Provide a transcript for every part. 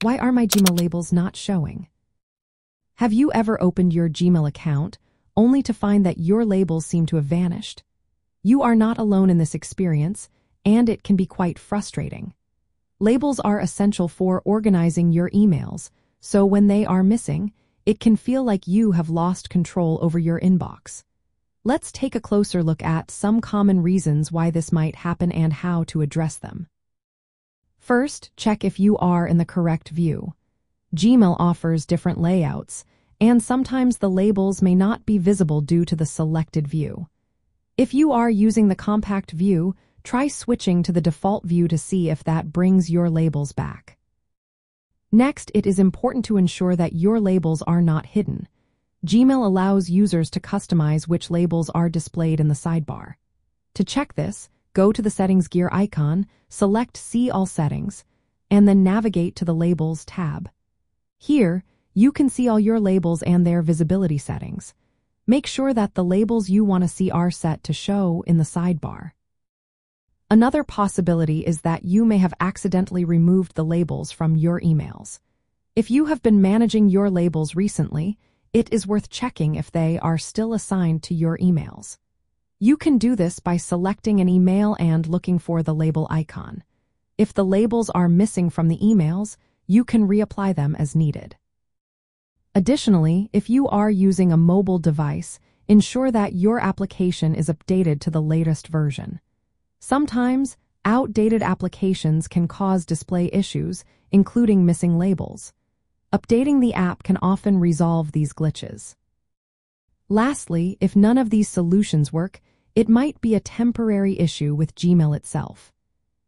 Why are my Gmail labels not showing? Have you ever opened your Gmail account only to find that your labels seem to have vanished? You are not alone in this experience, and it can be quite frustrating. Labels are essential for organizing your emails, so when they are missing, it can feel like you have lost control over your inbox. Let's take a closer look at some common reasons why this might happen and how to address them. First, check if you are in the correct view. Gmail offers different layouts, and sometimes the labels may not be visible due to the selected view. If you are using the compact view, try switching to the default view to see if that brings your labels back. Next, it is important to ensure that your labels are not hidden. Gmail allows users to customize which labels are displayed in the sidebar. To check this, go to the Settings gear icon, select See All Settings, and then navigate to the Labels tab. Here, you can see all your labels and their visibility settings. Make sure that the labels you want to see are set to show in the sidebar. Another possibility is that you may have accidentally removed the labels from your emails. If you have been managing your labels recently, it is worth checking if they are still assigned to your emails. You can do this by selecting an email and looking for the label icon. If the labels are missing from the emails, you can reapply them as needed. Additionally, if you are using a mobile device, ensure that your application is updated to the latest version. Sometimes, outdated applications can cause display issues, including missing labels. Updating the app can often resolve these glitches. Lastly, if none of these solutions work, it might be a temporary issue with Gmail itself.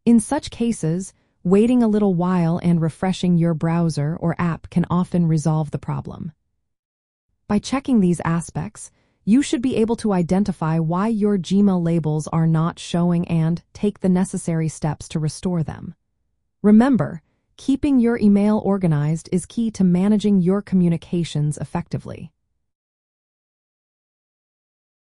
In such cases, waiting a little while and refreshing your browser or app can often resolve the problem. By checking these aspects, you should be able to identify why your Gmail labels are not showing and take the necessary steps to restore them. Remember, keeping your email organized is key to managing your communications effectively.